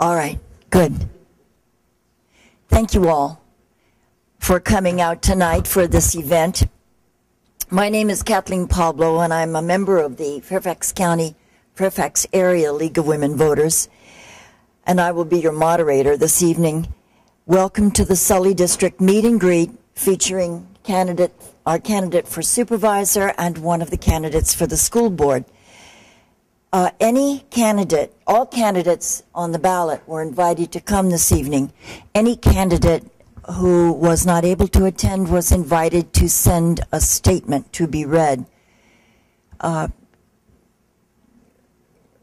All right, good. Thank you all for coming out tonight for this event. My name is Kathleen Pablo, and I'm a member of the Fairfax County, Fairfax Area League of Women Voters, and I will be your moderator this evening. Welcome to the Sully District Meet and Greet featuring candidate, our candidate for supervisor and one of the candidates for the school board. Uh, any candidate, all candidates on the ballot were invited to come this evening. Any candidate who was not able to attend was invited to send a statement to be read. Uh,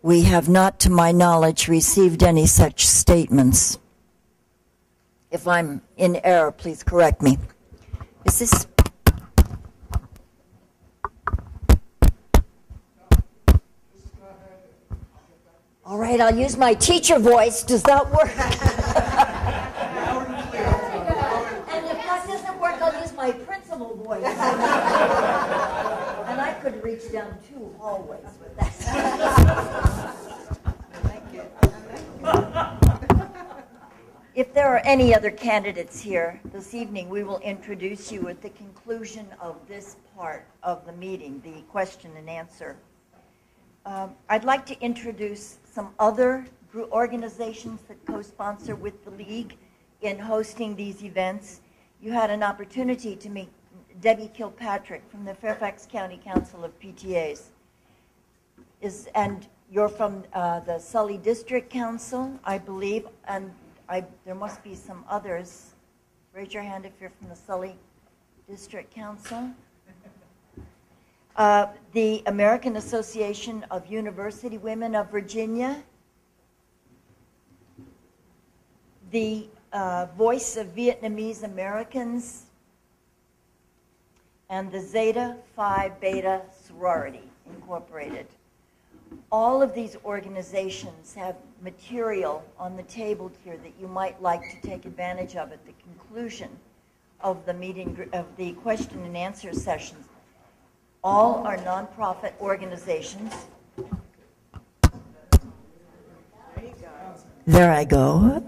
we have not, to my knowledge, received any such statements. If I'm in error, please correct me. Is this? All right, I'll use my teacher voice. Does that work? and if that doesn't work, I'll use my principal voice. and I could reach down two hallways with that. Thank you. If there are any other candidates here this evening, we will introduce you at the conclusion of this part of the meeting, the question and answer. Um, I'd like to introduce some other organizations that co-sponsor with the league in hosting these events. You had an opportunity to meet Debbie Kilpatrick from the Fairfax County Council of PTAs. Is, and you're from uh, the Sully District Council, I believe, and I, there must be some others. Raise your hand if you're from the Sully District Council. Uh, the American Association of University Women of Virginia, the uh, Voice of Vietnamese Americans, and the Zeta Phi Beta Sorority Incorporated. All of these organizations have material on the table here that you might like to take advantage of at the conclusion of the meeting of the question and answer sessions all are nonprofit organizations. There I go.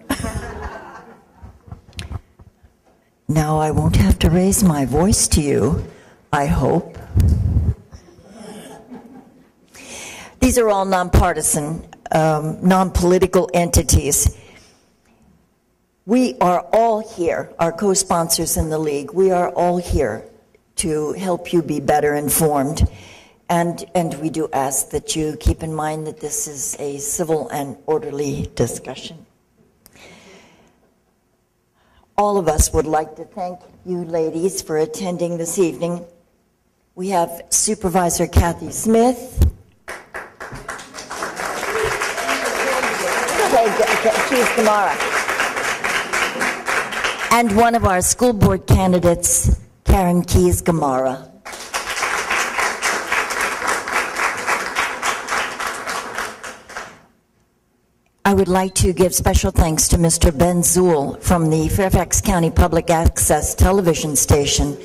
now I won't have to raise my voice to you, I hope. These are all nonpartisan, um, non political entities. We are all here, our co sponsors in the league, we are all here to help you be better informed. And, and we do ask that you keep in mind that this is a civil and orderly discussion. All of us would like to thank you ladies for attending this evening. We have Supervisor Kathy Smith. Gamarra. And one of our school board candidates, Karen Keys Gamarra. I would like to give special thanks to Mr. Ben Zuhl from the Fairfax County Public Access Television Station.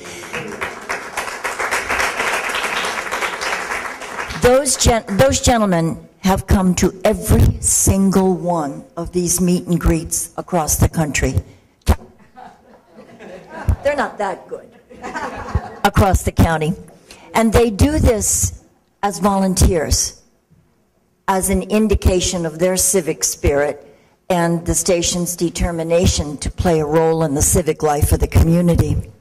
Those, gen- those gentlemen have come to every single one of these meet and greets across the country. They're not that good across the county. And they do this as volunteers, as an indication of their civic spirit and the station's determination to play a role in the civic life of the community.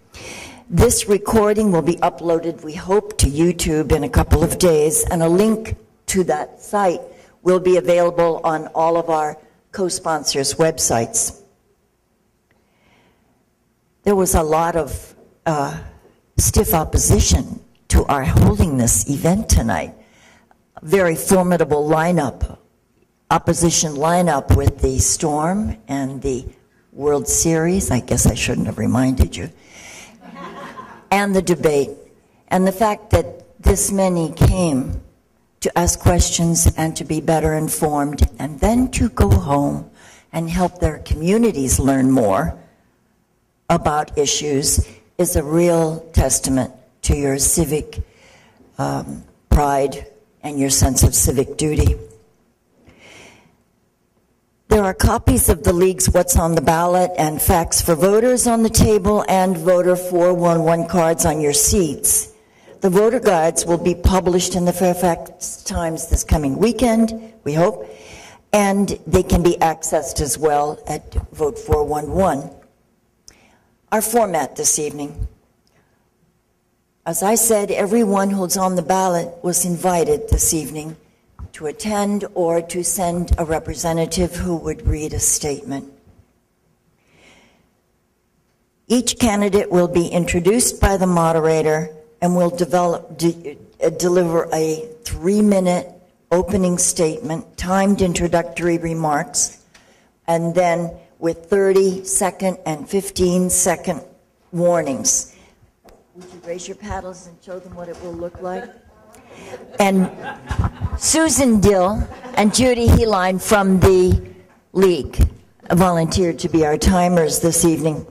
This recording will be uploaded, we hope, to YouTube in a couple of days, and a link to that site will be available on all of our co sponsors' websites. There was a lot of uh, stiff opposition to our holding this event tonight. Very formidable lineup, opposition lineup with the storm and the World Series. I guess I shouldn't have reminded you. and the debate. And the fact that this many came to ask questions and to be better informed, and then to go home and help their communities learn more about issues is a real testament to your civic um, pride and your sense of civic duty. There are copies of the league's What's on the Ballot and Facts for Voters on the table and voter 411 cards on your seats. The voter guides will be published in the Fairfax Times this coming weekend, we hope, and they can be accessed as well at Vote 411. Our format this evening. As I said, everyone who's on the ballot was invited this evening to attend or to send a representative who would read a statement. Each candidate will be introduced by the moderator and will develop, de- uh, deliver a three-minute opening statement, timed introductory remarks, and then with 30 second and 15 second warnings. Would you raise your paddles and show them what it will look like? And Susan Dill and Judy Heline from the League volunteered to be our timers this evening.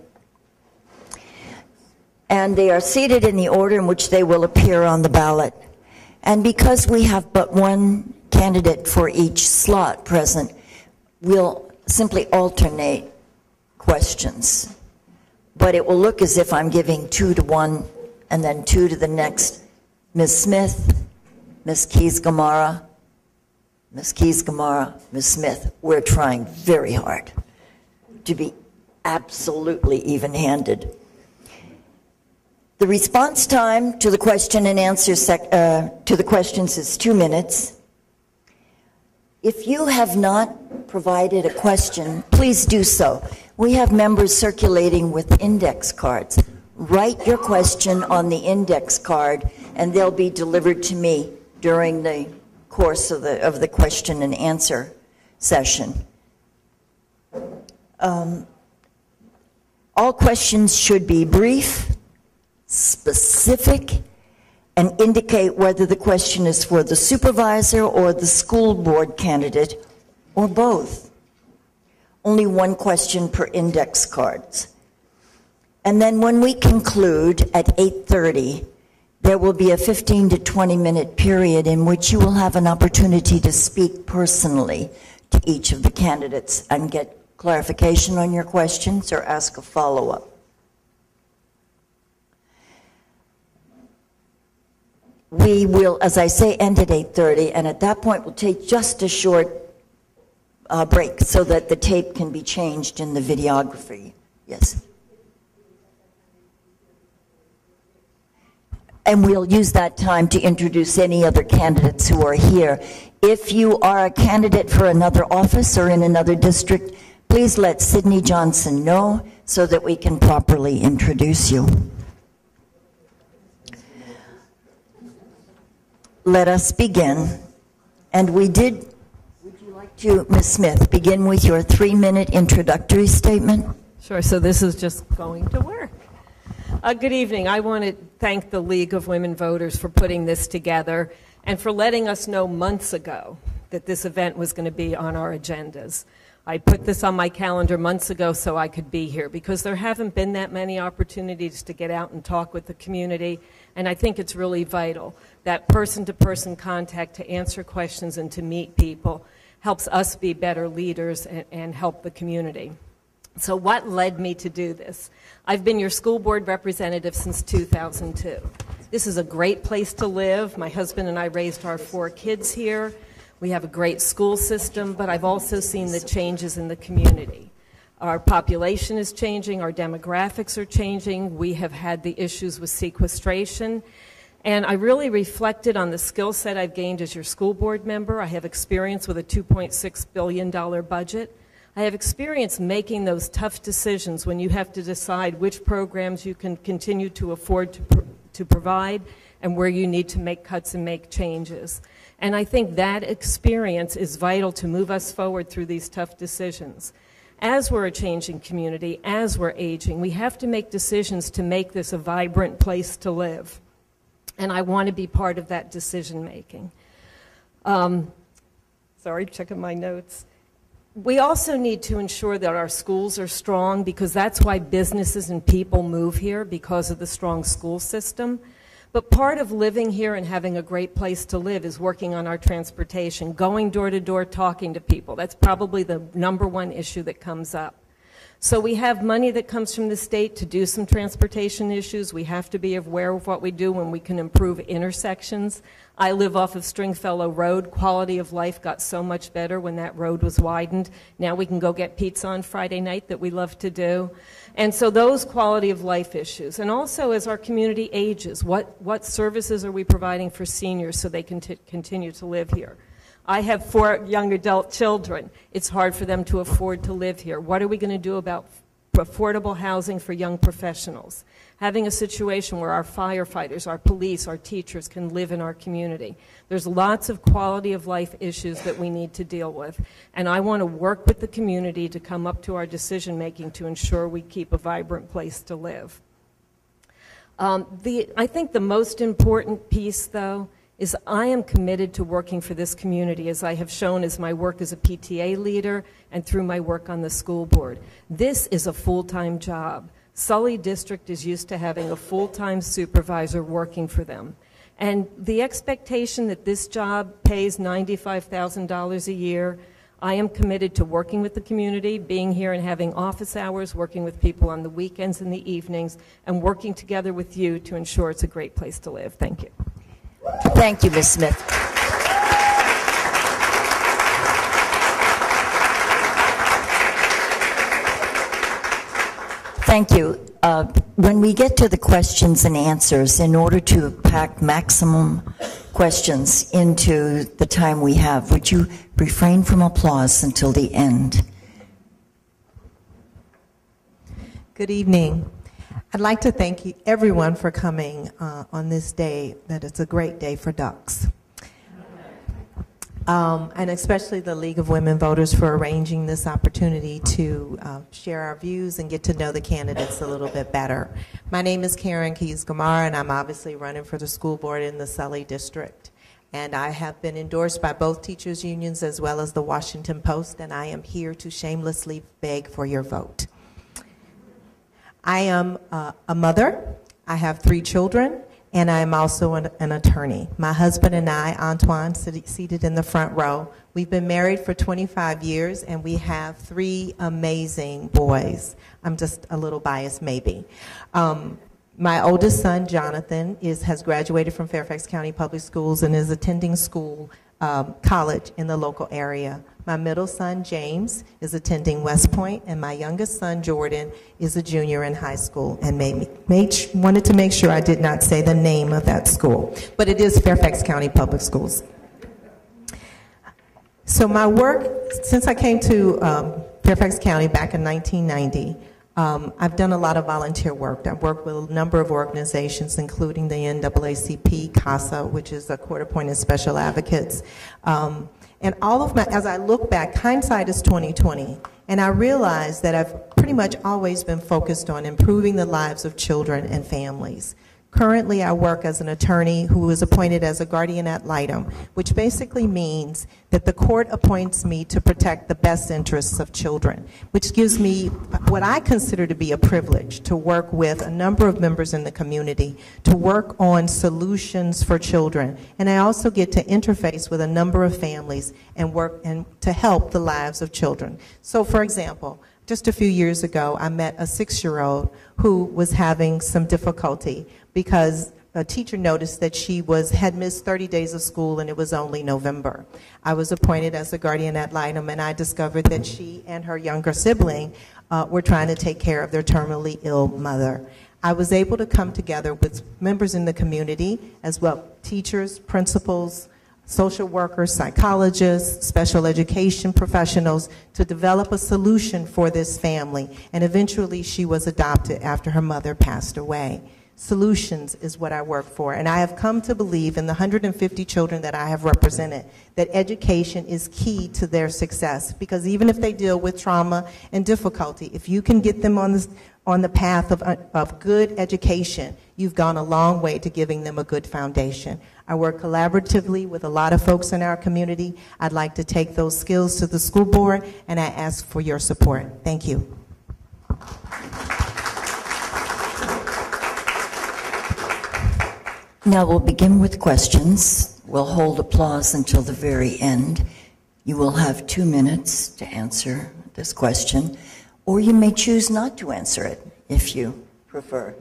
And they are seated in the order in which they will appear on the ballot. And because we have but one candidate for each slot present, we'll simply alternate questions. But it will look as if I'm giving two to one and then two to the next. Ms. Smith, Ms. Keys Gamarra, Ms. Keys Gamarra, Ms. Smith. We're trying very hard to be absolutely even-handed. The response time to the question and answer sec- uh, to the questions is two minutes. If you have not provided a question, please do so. We have members circulating with index cards. Write your question on the index card, and they'll be delivered to me during the course of the, of the question and answer session. Um, all questions should be brief, specific, and indicate whether the question is for the supervisor or the school board candidate, or both. Only one question per index cards. And then when we conclude at 8:30, there will be a 15 to 20 minute period in which you will have an opportunity to speak personally to each of the candidates and get clarification on your questions or ask a follow-up. We will, as I say, end at 8:30, and at that point, we'll take just a short uh, break so that the tape can be changed in the videography. Yes? And we'll use that time to introduce any other candidates who are here. If you are a candidate for another office or in another district, please let Sydney Johnson know so that we can properly introduce you. Let us begin. And we did, would you like to, Ms. Smith, begin with your three-minute introductory statement? Sure, so this is just going to work. Uh, good evening. I want to thank the League of Women Voters for putting this together and for letting us know months ago that this event was going to be on our agendas. I put this on my calendar months ago so I could be here because there haven't been that many opportunities to get out and talk with the community, and I think it's really vital. That person to person contact to answer questions and to meet people helps us be better leaders and, and help the community. So, what led me to do this? I've been your school board representative since 2002. This is a great place to live. My husband and I raised our four kids here. We have a great school system, but I've also seen the changes in the community. Our population is changing, our demographics are changing, we have had the issues with sequestration. And I really reflected on the skill set I've gained as your school board member. I have experience with a $2.6 billion budget. I have experience making those tough decisions when you have to decide which programs you can continue to afford to, pr- to provide and where you need to make cuts and make changes. And I think that experience is vital to move us forward through these tough decisions. As we're a changing community, as we're aging, we have to make decisions to make this a vibrant place to live. And I want to be part of that decision making. Um, sorry, checking my notes. We also need to ensure that our schools are strong because that's why businesses and people move here because of the strong school system. But part of living here and having a great place to live is working on our transportation, going door to door, talking to people. That's probably the number one issue that comes up. So we have money that comes from the state to do some transportation issues. We have to be aware of what we do when we can improve intersections. I live off of Stringfellow Road. Quality of life got so much better when that road was widened. Now we can go get pizza on Friday night that we love to do. And so those quality of life issues. And also as our community ages, what, what services are we providing for seniors so they can continue to live here? I have four young adult children. It's hard for them to afford to live here. What are we going to do about affordable housing for young professionals? Having a situation where our firefighters, our police, our teachers can live in our community. There's lots of quality of life issues that we need to deal with. And I want to work with the community to come up to our decision making to ensure we keep a vibrant place to live. Um, the, I think the most important piece, though, is I am committed to working for this community, as I have shown as my work as a PTA leader and through my work on the school board. This is a full-time job. Sully District is used to having a full-time supervisor working for them. And the expectation that this job pays $95,000 a year, I am committed to working with the community, being here and having office hours, working with people on the weekends and the evenings, and working together with you to ensure it's a great place to live. Thank you. Thank you, Ms. Smith. Thank you. Uh, When we get to the questions and answers, in order to pack maximum questions into the time we have, would you refrain from applause until the end? Good evening. I'd like to thank everyone for coming uh, on this day, that it's a great day for ducks. Um, And especially the League of Women Voters for arranging this opportunity to uh, share our views and get to know the candidates a little bit better. My name is Karen Keys Gamarra, and I'm obviously running for the school board in the Sully District. And I have been endorsed by both teachers' unions as well as the Washington Post, and I am here to shamelessly beg for your vote. I am uh, a mother. I have three children, and I am also an, an attorney. My husband and I, Antoine, seated in the front row, we've been married for 25 years, and we have three amazing boys. I'm just a little biased, maybe. Um, my oldest son, Jonathan, is, has graduated from Fairfax County Public Schools and is attending school, um, college in the local area. My middle son, James, is attending West Point, and my youngest son, Jordan, is a junior in high school and made, made, wanted to make sure I did not say the name of that school. But it is Fairfax County Public Schools. So my work, since I came to um, Fairfax County back in 1990, um, I've done a lot of volunteer work. I've worked with a number of organizations, including the NAACP, CASA, which is a Court-Appointed Special Advocates. Um, and all of my, as I look back, hindsight is 2020, and I realize that I've pretty much always been focused on improving the lives of children and families. Currently, I work as an attorney who is appointed as a guardian ad litem, which basically means that the court appoints me to protect the best interests of children, which gives me what I consider to be a privilege to work with a number of members in the community to work on solutions for children. And I also get to interface with a number of families and work and to help the lives of children. So, for example, just a few years ago, I met a six-year-old who was having some difficulty because a teacher noticed that she was had missed 30 days of school and it was only November. I was appointed as a guardian ad litem, and I discovered that she and her younger sibling uh, were trying to take care of their terminally ill mother. I was able to come together with members in the community, as well teachers, principals, social workers, psychologists, special education professionals to develop a solution for this family. And eventually, she was adopted after her mother passed away. Solutions is what I work for. And I have come to believe in the 150 children that I have represented that education is key to their success. Because even if they deal with trauma and difficulty, if you can get them on the, on the path of, of good education, you've gone a long way to giving them a good foundation. I work collaboratively with a lot of folks in our community. I'd like to take those skills to the school board, and I ask for your support. Thank you. Now we'll begin with questions. We'll hold applause until the very end. You will have two minutes to answer this question, or you may choose not to answer it if you prefer.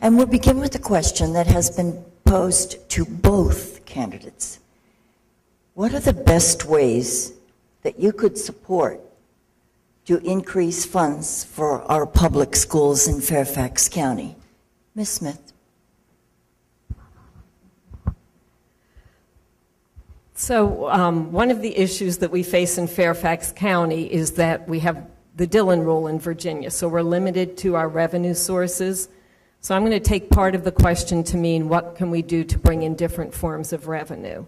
And we'll begin with a question that has been posed to both candidates. What are the best ways that you could support to increase funds for our public schools in Fairfax County? Ms. Smith. So, um, one of the issues that we face in Fairfax County is that we have the Dillon rule in Virginia, so we're limited to our revenue sources. So, I'm going to take part of the question to mean what can we do to bring in different forms of revenue.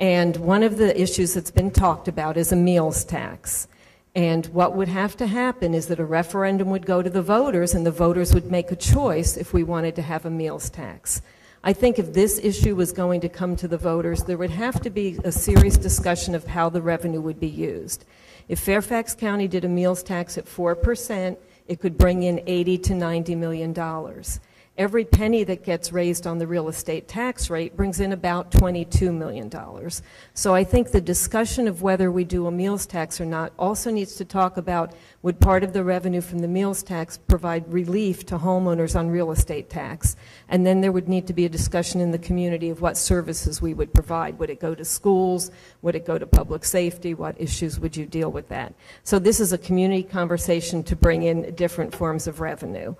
And one of the issues that's been talked about is a meals tax. And what would have to happen is that a referendum would go to the voters, and the voters would make a choice if we wanted to have a meals tax. I think if this issue was going to come to the voters, there would have to be a serious discussion of how the revenue would be used. If Fairfax County did a meals tax at 4%, it could bring in 80 to 90 million dollars. Every penny that gets raised on the real estate tax rate brings in about $22 million. So I think the discussion of whether we do a meals tax or not also needs to talk about would part of the revenue from the meals tax provide relief to homeowners on real estate tax? And then there would need to be a discussion in the community of what services we would provide. Would it go to schools? Would it go to public safety? What issues would you deal with that? So this is a community conversation to bring in different forms of revenue.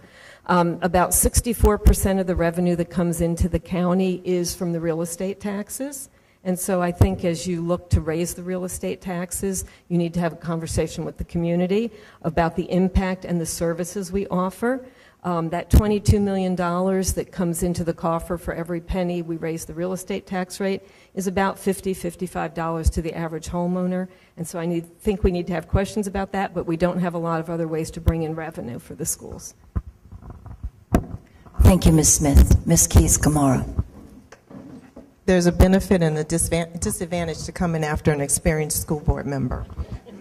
Um, about 64% of the revenue that comes into the county is from the real estate taxes. And so I think as you look to raise the real estate taxes, you need to have a conversation with the community about the impact and the services we offer. Um, that $22 million that comes into the coffer for every penny we raise the real estate tax rate is about $50, $55 to the average homeowner. And so I need, think we need to have questions about that, but we don't have a lot of other ways to bring in revenue for the schools. Thank you, Ms. Smith. Ms. Keys Gamarra. There's a benefit and a disadvantage to coming after an experienced school board member.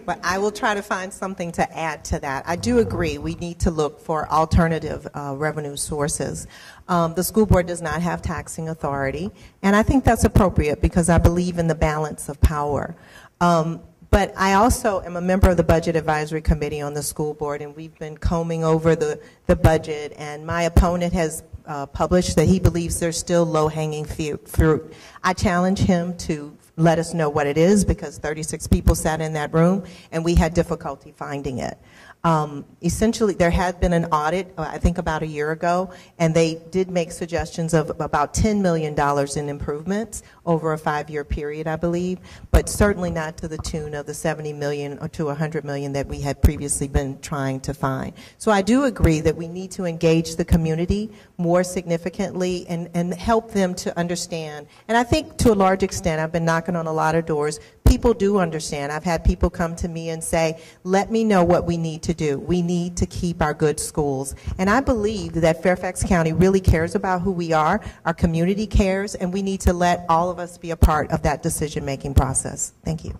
But I will try to find something to add to that. I do agree we need to look for alternative uh, revenue sources. Um, the school board does not have taxing authority, and I think that's appropriate because I believe in the balance of power. Um, but I also am a member of the Budget Advisory Committee on the school board, and we've been combing over the, the budget, and my opponent has uh, published that he believes there's still low-hanging fruit. I challenge him to let us know what it is, because 36 people sat in that room, and we had difficulty finding it. Um, Essentially, there had been an audit, uh, I think about a year ago, and they did make suggestions of about $10 million in improvements over a five-year period, I believe, but certainly not to the tune of the 70 million or to 100 million that we had previously been trying to find. So I do agree that we need to engage the community more significantly and, and help them to understand. And I think to a large extent, I've been knocking on a lot of doors, people do understand. I've had people come to me and say, let me know what we need to do. We need to keep our good schools. And I believe that Fairfax County really cares about who we are, our community cares, and we need to let all of us be a part of that decision-making process. Thank you.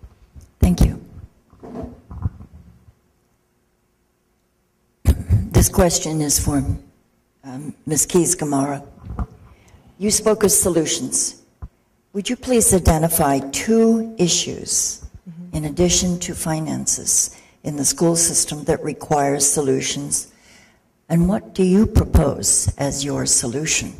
Thank you. This question is for um, Ms. Keys Gamarra. You spoke of solutions. Would you please identify two issues, in addition to finances, in the school system that requires solutions? And what do you propose as your solution?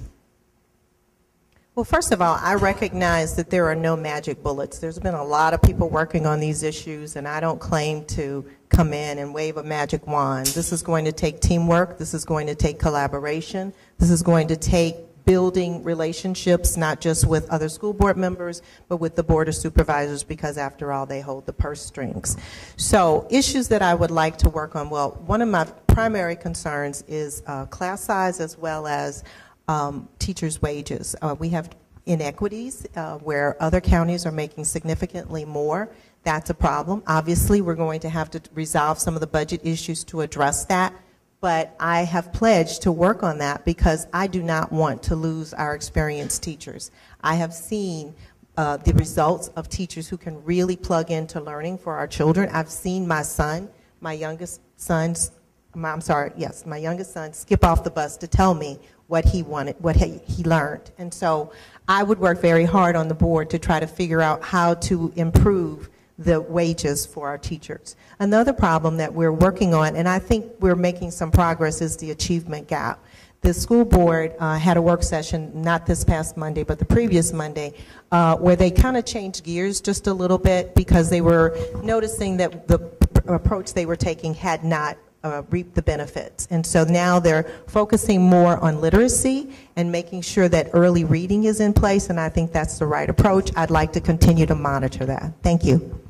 Well, first of all, I recognize that there are no magic bullets. There's been a lot of people working on these issues, and I don't claim to come in and wave a magic wand. This is going to take teamwork. This is going to take collaboration. This is going to take building relationships, not just with other school board members, but with the board of supervisors, because after all, they hold the purse strings. So issues that I would like to work on, well, one of my primary concerns is uh, class size as well as um, teachers' wages. Uh, we have inequities uh, where other counties are making significantly more. That's a problem. Obviously, we're going to have to resolve some of the budget issues to address that. But I have pledged to work on that because I do not want to lose our experienced teachers. I have seen uh, the results of teachers who can really plug into learning for our children. I've seen my son, my youngest son's my- I'm sorry, yes, my youngest son skip off the bus to tell me what he wanted, what he, he learned. And so I would work very hard on the board to try to figure out how to improve the wages for our teachers. Another problem that we're working on, and I think we're making some progress, is the achievement gap. The school board uh, had a work session, not this past Monday, but the previous Monday, uh, where they kind of changed gears just a little bit because they were noticing that the approach they were taking had not uh, reaped the benefits. And so now they're focusing more on literacy and making sure that early reading is in place, and I think that's the right approach. I'd like to continue to monitor that. Thank you.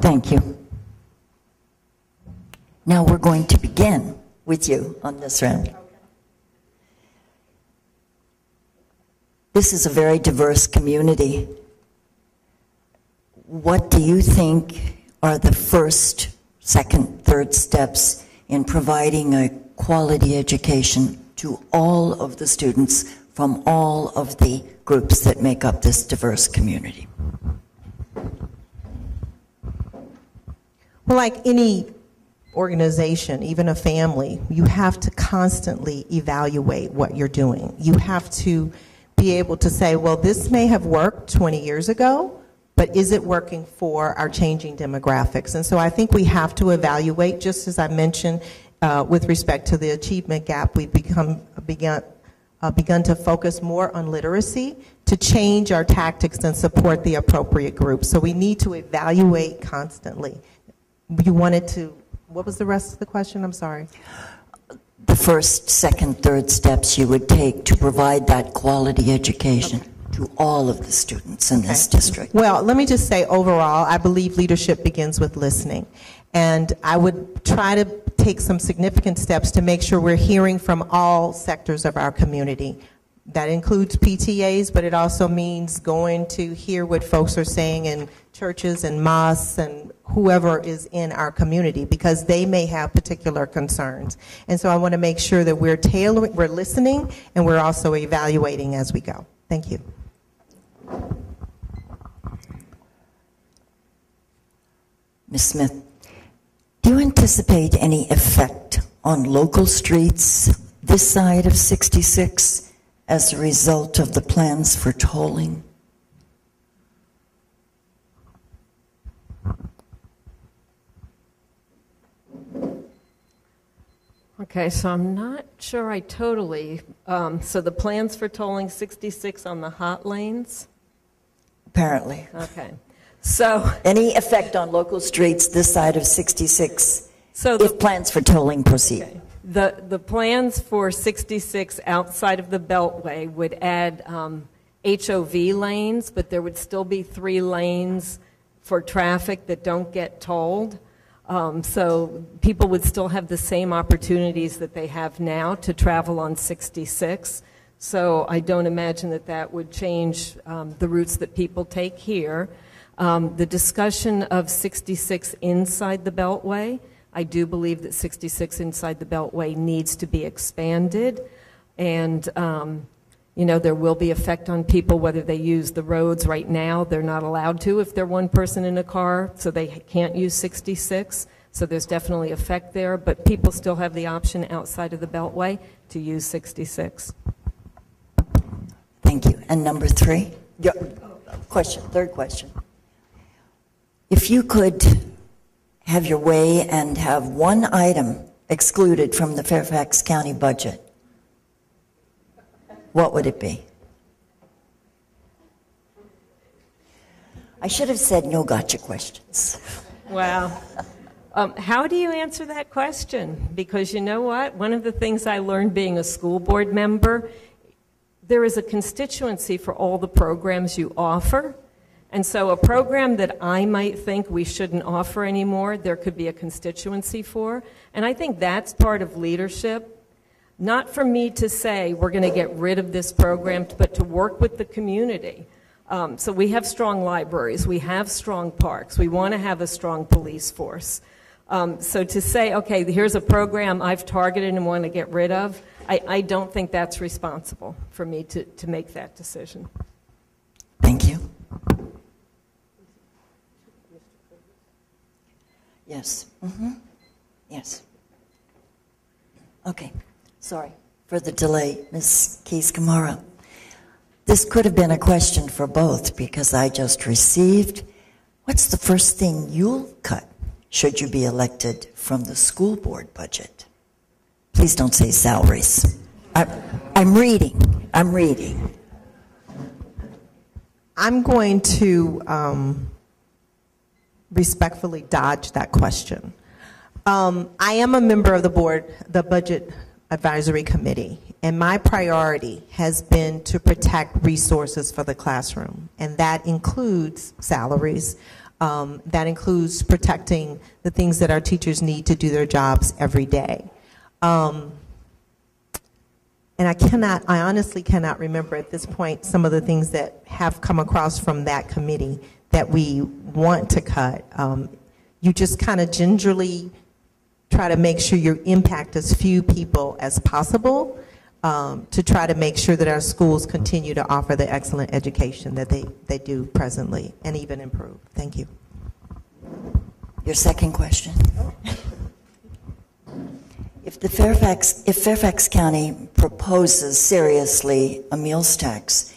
Thank you. Now we're going to begin with you on this round. This is a very diverse community. What do you think are the first, second, third steps in providing a quality education to all of the students from all of the groups that make up this diverse community? Like any organization, even a family, you have to constantly evaluate what you're doing. You have to be able to say, well, this may have worked 20 years ago, but is it working for our changing demographics? And so I think we have to evaluate, just as I mentioned uh, with respect to the achievement gap, we've become begun uh, begun to focus more on literacy to change our tactics and support the appropriate groups. So we need to evaluate constantly. You wanted to, what was the rest of the question? I'm sorry. the first, second, third steps you would take to provide that quality education to all of the students in this district? Well, let me just say overall, I believe leadership begins with listening. And I would try to take some significant steps to make sure we're hearing from all sectors of our community. That includes PTAs, but it also means going to hear what folks are saying in churches and mosques and whoever is in our community because they may have particular concerns. And so I want to make sure that we're tailoring, we're listening, and we're also evaluating as we go. Thank you. Ms. Smith, do you anticipate any effect on local streets this side of 66 as a result of the plans for tolling? Okay, so I'm not sure I totally, um, so the plans for tolling 66 on the hot lanes? Apparently. Okay. So, Any effect on local streets this side of 66 so the if plans for tolling proceed? The, the plans for 66 outside of the Beltway would add um, HOV lanes, but there would still be three lanes for traffic that don't get tolled. Um, So people would still have the same opportunities that they have now to travel on 66. So I don't imagine that that would change um, the routes that people take here. Um, The discussion of 66 inside the Beltway, I do believe that 66 inside the Beltway needs to be expanded, and, um, you know, there will be effect on people whether they use the roads right now. They're not allowed to if they're one person in a car, so they can't use 66. So there's definitely effect there, but people still have the option outside of the Beltway to use 66. Thank you. And number three? Yeah, Question, third question. If you could have your way and have one item excluded from the Fairfax County budget, what would it be? I should have said no gotcha questions. Wow. Um, how do you answer that question? Because you know what? One of the things I learned being a school board member, there is a constituency for all the programs you offer. And so a program that I might think we shouldn't offer anymore, there could be a constituency for. And I think that's part of leadership. Not for me to say we're going to get rid of this program, but to work with the community. Um, so we have strong libraries, we have strong parks, we want to have a strong police force. Um, so to say, okay, here's a program I've targeted and want to get rid of, I, I don't think that's responsible for me to, to make that decision. Thank you. Yes. hmm Yes. Okay. Sorry. for the delay, Ms. Keys Gamarra. This could have been a question for both because I just received, what's the first thing you'll cut should you be elected from the school board budget? Please don't say salaries. I, I'm reading, I'm reading. I'm going to um, respectfully dodge that question. Um, I am a member of the board, the Budget Advisory Committee, and my priority has been to protect resources for the classroom, and that includes salaries. Um, that includes protecting the things that our teachers need to do their jobs every day. Um, and I cannot, I honestly cannot remember at this point some of the things that have come across from that committee that we want to cut. Um, you just kind of gingerly try to make sure you impact as few people as possible um, to try to make sure that our schools continue to offer the excellent education that they, they do presently and even improve. Thank you. Your second question? If the Fairfax, if Fairfax County proposes seriously a meals tax,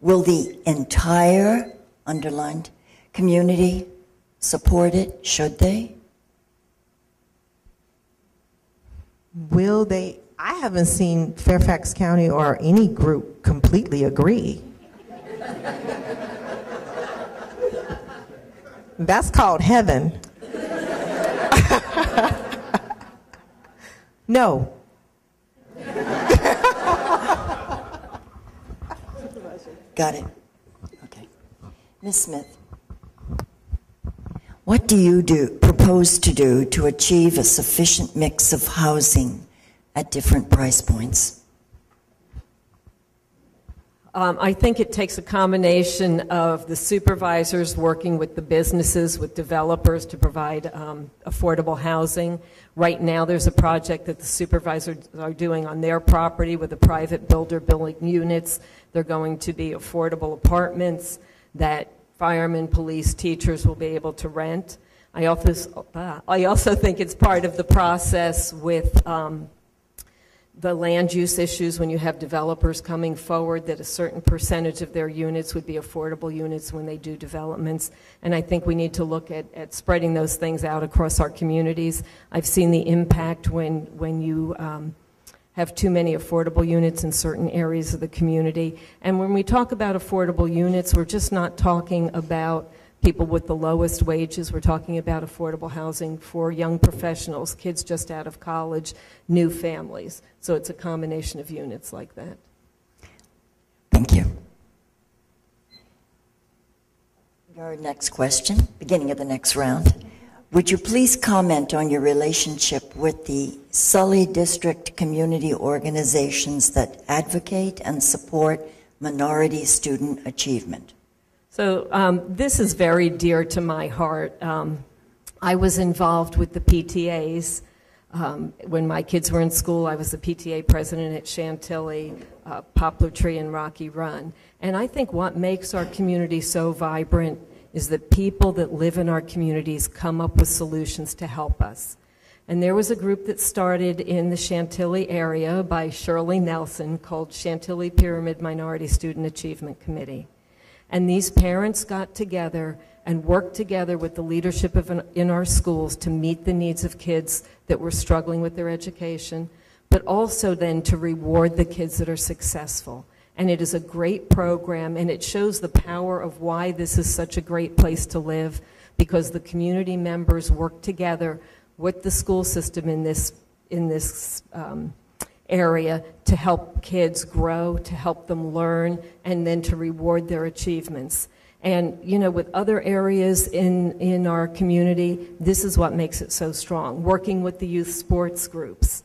will the entire underlined community support it? Should they? Will they, I haven't seen Fairfax County or any group completely agree. That's called heaven. no. Got it. Okay. Ms. Smith, what do you do, propose to do to achieve a sufficient mix of housing at different price points? Um, I think it takes a combination of the supervisors working with the businesses, with developers to provide um, affordable housing. Right now, there's a project that the supervisors are doing on their property with a private builder building units. They're going to be affordable apartments that firemen, police, teachers will be able to rent. I also, I also think it's part of the process with um, the land use issues when you have developers coming forward that a certain percentage of their units would be affordable units when they do developments. And I think we need to look at, at spreading those things out across our communities. I've seen the impact when, when you um, have too many affordable units in certain areas of the community. And when we talk about affordable units, we're just not talking about people with the lowest wages. We're talking about affordable housing for young professionals, kids just out of college, new families. So it's a combination of units like that. Thank you. Your next question, beginning of the next round. Would you please comment on your relationship with the Sully District community organizations that advocate and support minority student achievement? So um, this is very dear to my heart. Um, I was involved with the PTAs. Um, when my kids were in school, I was the PTA president at Chantilly, uh, Poplar Tree, and Rocky Run. And I think what makes our community so vibrant is that people that live in our communities come up with solutions to help us. And there was a group that started in the Chantilly area by Shirley Nelson called Chantilly Pyramid Minority Student Achievement Committee. And these parents got together and worked together with the leadership of an, in our schools to meet the needs of kids that were struggling with their education, but also then to reward the kids that are successful. And it is a great program, and it shows the power of why this is such a great place to live, because the community members work together with the school system in this, in this um, area to help kids grow, to help them learn, and then to reward their achievements. And, you know, with other areas in, in our community, this is what makes it so strong. Working with the youth sports groups.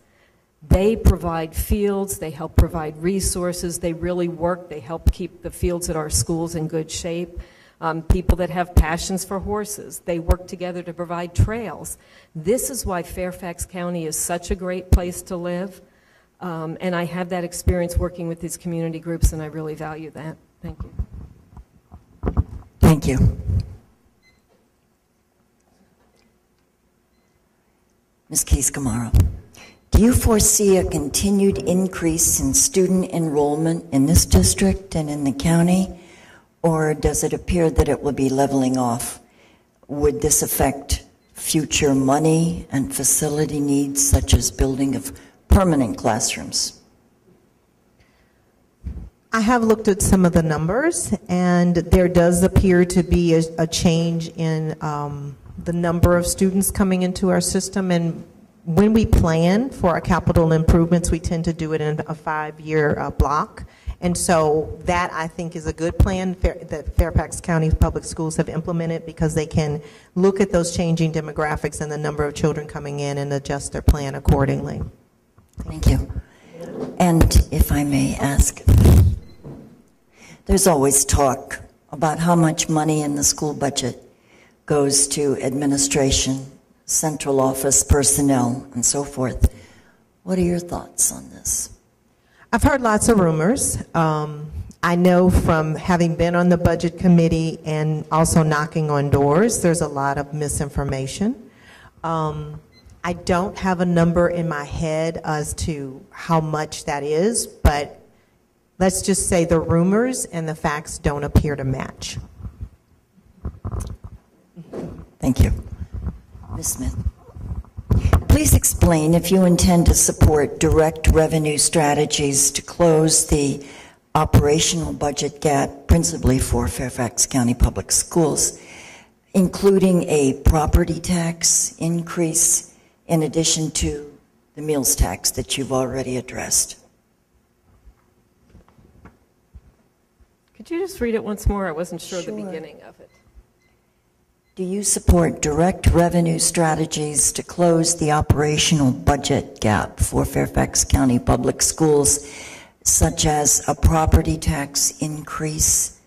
They provide fields, they help provide resources, they really work, they help keep the fields at our schools in good shape. Um, people that have passions for horses, they work together to provide trails. This is why Fairfax County is such a great place to live. Um, and I have that experience working with these community groups, and I really value that. Thank you. Thank you. Ms. Keys Gamarra. Do you foresee a continued increase in student enrollment in this district and in the county? Or does it appear that it will be leveling off? Would this affect future money and facility needs such as building of permanent classrooms? I have looked at some of the numbers, and there does appear to be a, a change in um, the number of students coming into our system. And when we plan for our capital improvements, we tend to do it in a five-year uh, block. And so that, I think, is a good plan Fair- that Fairfax County Public Schools have implemented because they can look at those changing demographics and the number of children coming in and adjust their plan accordingly. Thank you. And if I may ask, there's always talk about how much money in the school budget goes to administration, central office personnel, and so forth. What are your thoughts on this? I've heard lots of rumors. Um, I know from having been on the budget committee and also knocking on doors, there's a lot of misinformation. Um, I don't have a number in my head as to how much that is, but let's just say the rumors and the facts don't appear to match. Thank you. Ms. Smith. Please explain if you intend to support direct revenue strategies to close the operational budget gap principally for Fairfax County Public Schools, including a property tax increase in addition to the meals tax that you've already addressed. Could you just read it once more? I wasn't sure the beginning of it. Do you support direct revenue strategies to close the operational budget gap for Fairfax County Public Schools, such as a property tax increase?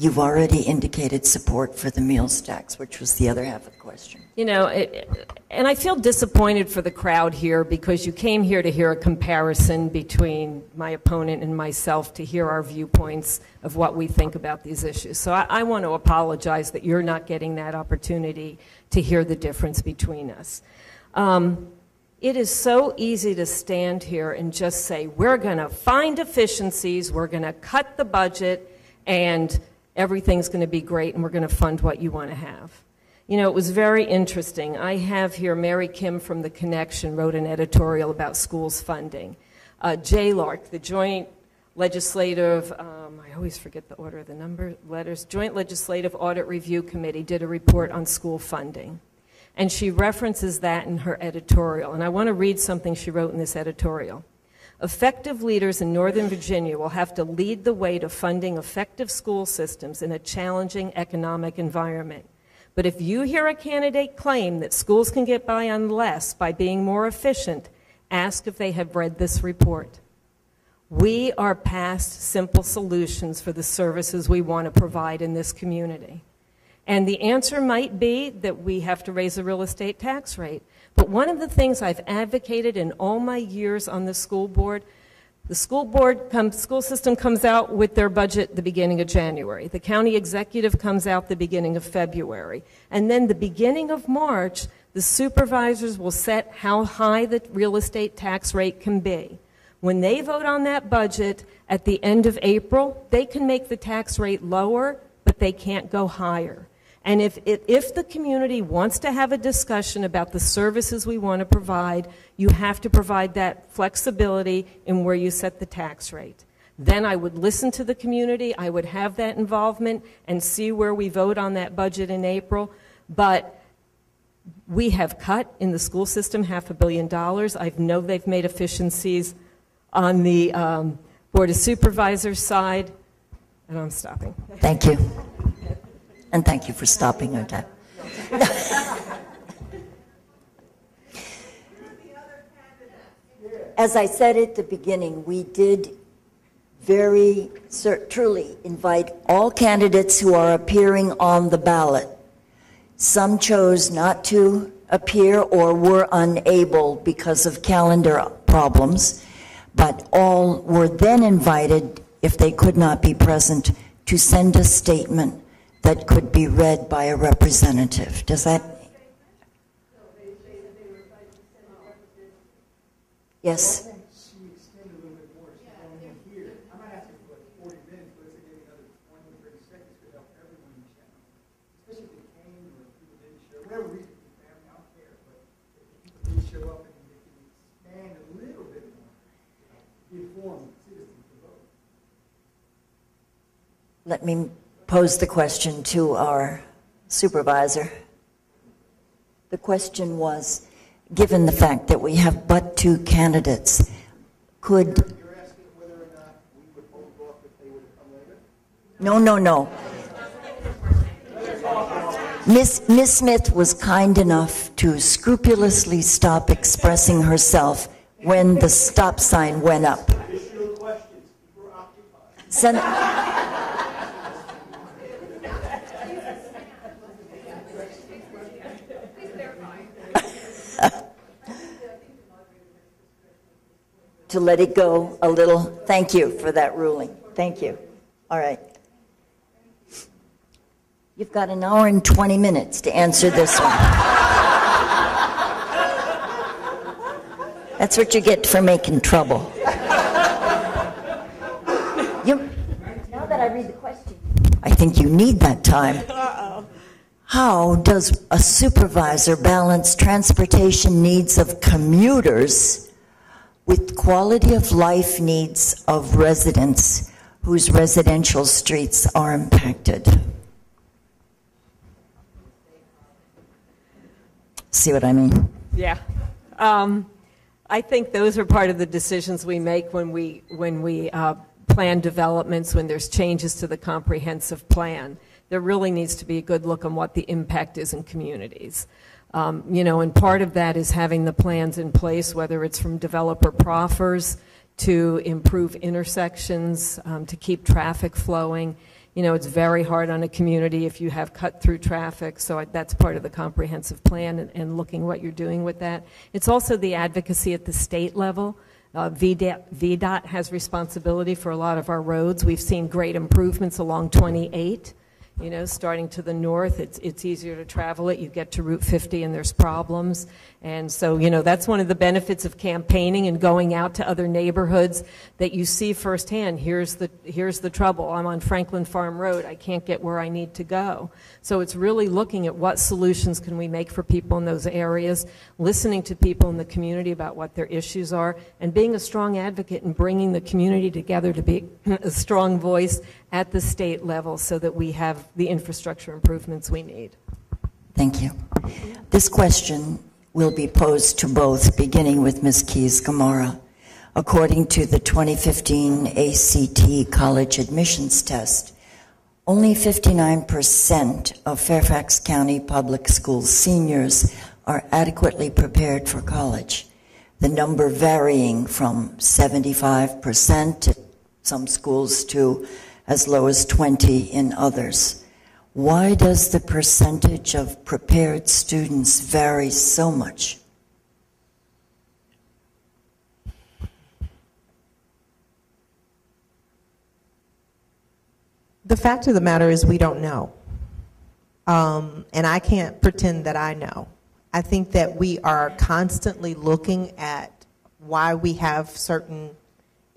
You've already indicated support for the meals tax, which was the other half of the question. You know, it, and I feel disappointed for the crowd here because you came here to hear a comparison between my opponent and myself to hear our viewpoints of what we think about these issues. So I, I want to apologize that you're not getting that opportunity to hear the difference between us. Um, it is so easy to stand here and just say, we're going to find efficiencies, we're going to cut the budget, and everything's going to be great, and we're going to fund what you want to have. You know, it was very interesting. I have here Mary Kimm from The Connection wrote an editorial about schools funding. Uh, JLARC, the Joint Legislative, um, I always forget the order of the number letters, Joint Legislative Audit Review Committee did a report on school funding. And she references that in her editorial. And I want to read something she wrote in this editorial. Effective leaders in Northern Virginia will have to lead the way to funding effective school systems in a challenging economic environment. But if you hear a candidate claim that schools can get by on less by being more efficient, ask if they have read this report. We are past simple solutions for the services we want to provide in this community. And the answer might be that we have to raise the real estate tax rate. But one of the things I've advocated in all my years on the school board, the school board, comes, school system comes out with their budget the beginning of January. The county executive comes out the beginning of February. And then the beginning of March, the supervisors will set how high the real estate tax rate can be. When they vote on that budget at the end of April, they can make the tax rate lower, but they can't go higher. And if, if, if the community wants to have a discussion about the services we want to provide, you have to provide that flexibility in where you set the tax rate. Then I would listen to the community, I would have that involvement and see where we vote on that budget in April. But we have cut in the school system half a billion dollars. I know they've made efficiencies on the um, Board of Supervisors side, and I'm stopping. Thank you. And thank you for stopping on time. As I said at the beginning, we did very truly invite all candidates who are appearing on the ballot. Some chose not to appear or were unable because of calendar problems, but all were then invited, if they could not be present, to send a statement that could be read by a representative. Does that? Yes. Let me pose the question to our supervisor. The question was, given the fact that we have but two candidates, could... You're asking whether or not we would hold off if they would come later? No, no, no. Miss, Miss Smith was kind enough to scrupulously stop expressing herself when the stop sign went up. Sen- to let it go a little. Thank you for that ruling. Thank you. All right. You've got an hour and 20 minutes to answer this one. That's what you get for making trouble. You, now that I read the question, I think you need that time. How does a supervisor balance transportation needs of commuters with quality of life needs of residents whose residential streets are impacted? See what I mean? Yeah. Um, I think those are part of the decisions we make when we, when we uh, plan developments, when there's changes to the comprehensive plan. There really needs to be a good look on what the impact is in communities. Um, You know, and part of that is having the plans in place, whether it's from developer proffers to improve intersections, um, to keep traffic flowing. You know, it's very hard on a community if you have cut-through traffic, so I- that's part of the comprehensive plan and- and looking what you're doing with that. It's also the advocacy at the state level. Uh, VDOT VDOT has responsibility for a lot of our roads. We've seen great improvements along 28, you know, starting to the north. It's it's easier to travel it. You get to Route 50 and there's problems. And so, you know, that's one of the benefits of campaigning and going out to other neighborhoods that you see firsthand. Here's the, here's the trouble. I'm on Franklin Farm Road. I can't get where I need to go. So it's really looking at what solutions can we make for people in those areas, listening to people in the community about what their issues are, and being a strong advocate and bringing the community together to be a strong voice at the state level so that we have the infrastructure improvements we need. Thank you. This question will be posed to both, beginning with Ms. Keys Gamarra. According to the 2015 ACT college admissions test, only 59% of Fairfax County Public Schools seniors are adequately prepared for college. The number varying from 75% to some schools to as low as 20 in others. Why does the percentage of prepared students vary so much? The fact of the matter is, we don't know. Um, and I can't pretend that I know. I think that we are constantly looking at why we have certain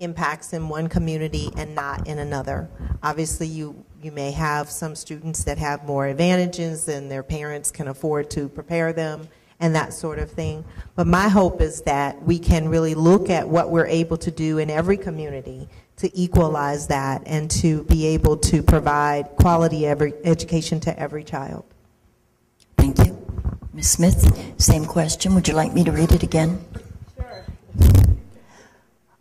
impacts in one community and not in another. Obviously, you, you may have some students that have more advantages and their parents can afford to prepare them and that sort of thing. But my hope is that we can really look at what we're able to do in every community to equalize that and to be able to provide quality every, education to every child. Thank you. Ms. Smith, same question. Would you like me to read it again?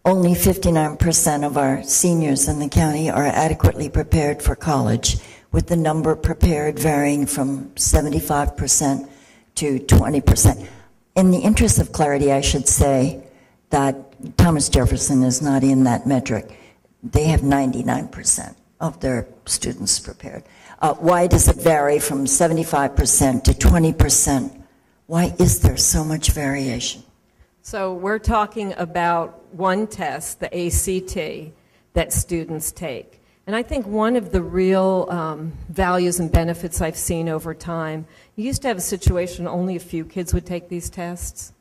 Only 59% of our seniors in the county are adequately prepared for college, with the number prepared varying from 75% to 20%. In the interest of clarity, I should say that Thomas Jefferson is not in that metric. They have 99% of their students prepared. Uh, why does it vary from 75% to 20%? Why is there so much variation? So we're talking about one test, the ACT, that students take. And I think one of the real um, values and benefits I've seen over time, you used to have a situation only a few kids would take these tests.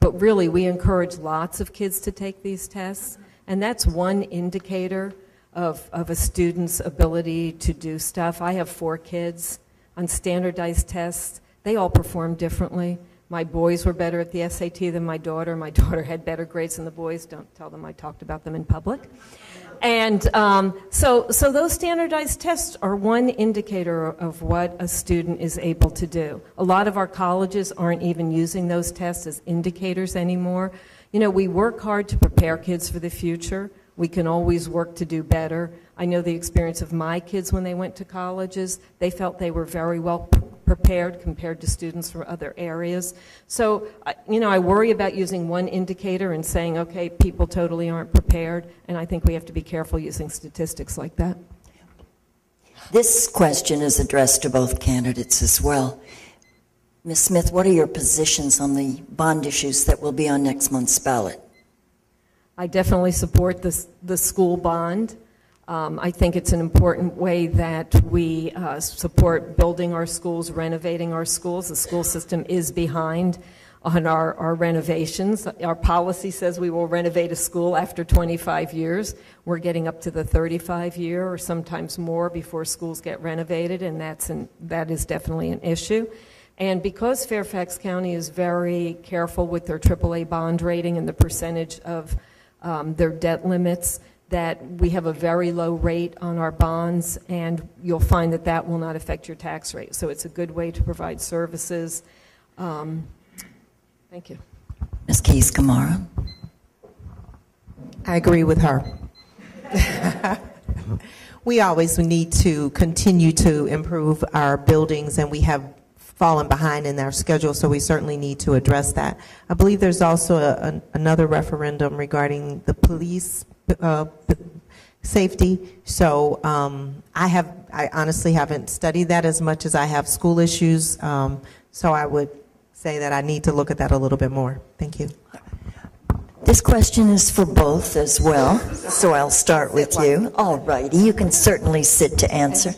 But really, we encourage lots of kids to take these tests, and that's one indicator of, of a student's ability to do stuff. I have four kids on standardized tests. They all perform differently. My boys were better at the SAT than my daughter. My daughter had better grades than the boys. Don't tell them I talked about them in public. And um, so, so those standardized tests are one indicator of what a student is able to do. A lot of our colleges aren't even using those tests as indicators anymore. You know, we work hard to prepare kids for the future. We can always work to do better. I know the experience of my kids when they went to colleges. They felt they were very well prepared compared to students from other areas. So, you know, I worry about using one indicator and saying, okay, people totally aren't prepared, and I think we have to be careful using statistics like that. This question is addressed to both candidates as well. Ms. Smith, what are your positions on the bond issues that will be on next month's ballot? I definitely support this, the school bond. Um, I think it's an important way that we uh, support building our schools, renovating our schools. The school system is behind on our, our renovations. Our policy says we will renovate a school after 25 years. We're getting up to the 35 year or sometimes more before schools get renovated, and that's an, that is definitely an issue. And because Fairfax County is very careful with their AAA bond rating and the percentage of um, their debt limits, that we have a very low rate on our bonds, and you'll find that that will not affect your tax rate. So it's a good way to provide services. Um, Thank you. Ms. Keys Gamarra? I agree with her. we always need to continue to improve our buildings, and we have fallen behind in our schedule, so we certainly need to address that. I believe there's also a, an, another referendum regarding the police uh, safety. So um, I have, I honestly haven't studied that as much as I have school issues. Um, so I would say that I need to look at that a little bit more. Thank you. This question is for both as well, so I'll start with you. All righty, you can certainly sit to answer.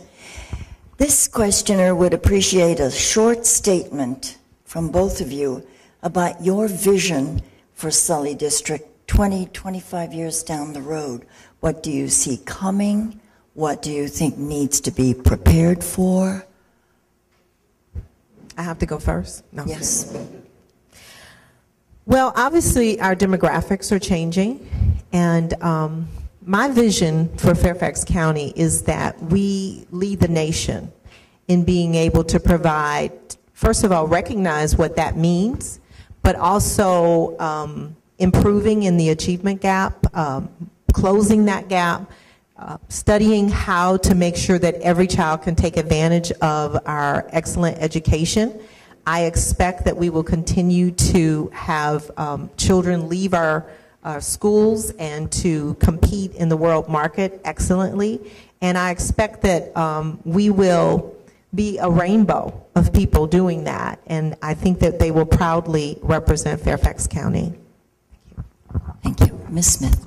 This questioner would appreciate a short statement from both of you about your vision for Sully District 20, 25 years down the road. What do you see coming? What do you think needs to be prepared for? I have to go first? No. Yes. Well, obviously, our demographics are changing, and um, my vision for Fairfax County is that we lead the nation in being able to provide, first of all, recognize what that means, but also um, improving in the achievement gap, um, closing that gap, uh, studying how to make sure that every child can take advantage of our excellent education. I expect that we will continue to have um, children leave our, our schools and to compete in the world market excellently. And I expect that um, we will be a rainbow of people doing that. And I think that they will proudly represent Fairfax County. Thank you. Thank you. Ms. Smith?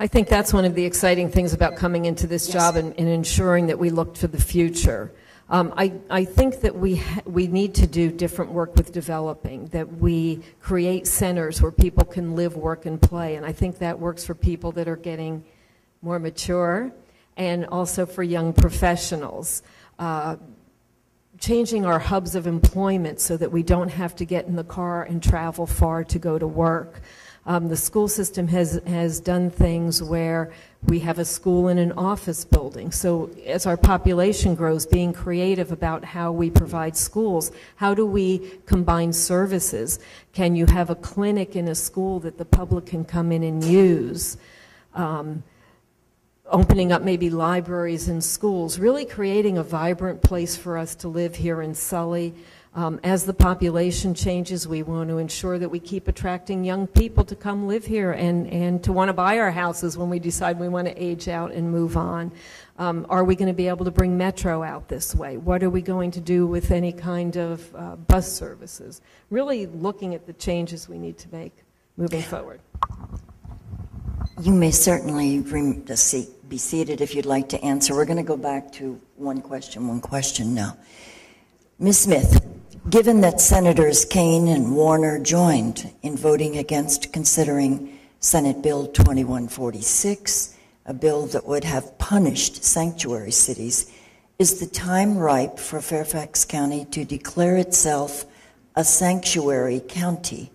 I think that's one of the exciting things about coming into this job and, and ensuring that we look to the future. Um, I, I think that we, we need to do different work with developing, that we create centers where people can live, work, and play. And I think that works for people that are getting more mature and also for young professionals. Uh, changing our hubs of employment so that we don't have to get in the car and travel far to go to work. Um, the school system has, has done things where we have a school in an office building. So as our population grows, being creative about how we provide schools, how do we combine services? Can you have a clinic in a school that the public can come in and use? Um, opening up maybe libraries and schools, really creating a vibrant place for us to live here in Sully. Um, as the population changes, we want to ensure that we keep attracting young people to come live here and, and to want to buy our houses when we decide we want to age out and move on. Um, are we going to be able to bring Metro out this way? What are we going to do with any kind of uh, bus services? Really looking at the changes we need to make moving forward. You may certainly be seated if you'd like to answer. We're going to go back to one question, one question now. Ms. Smith, Given that Senators Kaine and Warner joined in voting against considering Senate Bill 2146, a bill that would have punished sanctuary cities, is the time ripe for Fairfax County to declare itself a sanctuary county,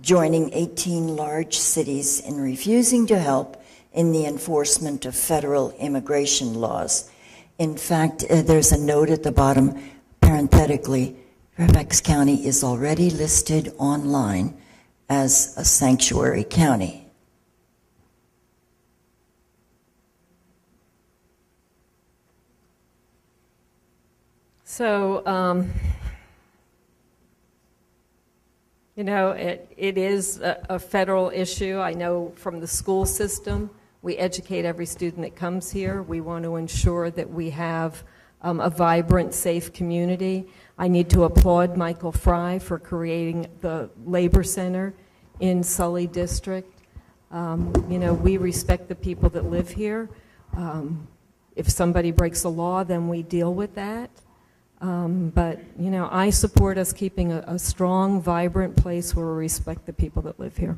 joining 18 large cities in refusing to help in the enforcement of federal immigration laws? In fact, uh, there's a note at the bottom, parenthetically, Fairfax County is already listed online as a sanctuary county. So, um, you know, it, it is a, a federal issue. I know from the school system, we educate every student that comes here. We want to ensure that we have um, a vibrant, safe community. I need to applaud Michael Frey for creating the Labor Center in Sully District. Um, You know, we respect the people that live here. Um, If somebody breaks a law, then we deal with that. Um, But, you know, I support us keeping a, a strong, vibrant place where we respect the people that live here.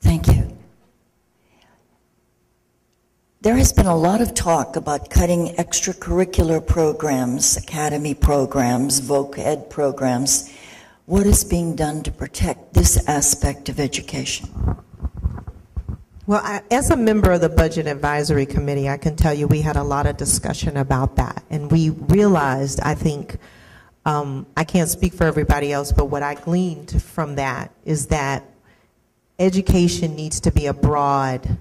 Thank you. There has been a lot of talk about cutting extracurricular programs, academy programs, voc ed programs. What is being done to protect this aspect of education? Well, I, as a member of the Budget Advisory Committee, I can tell you we had a lot of discussion about that. And we realized, I think, um, I can't speak for everybody else, but what I gleaned from that is that education needs to be a broad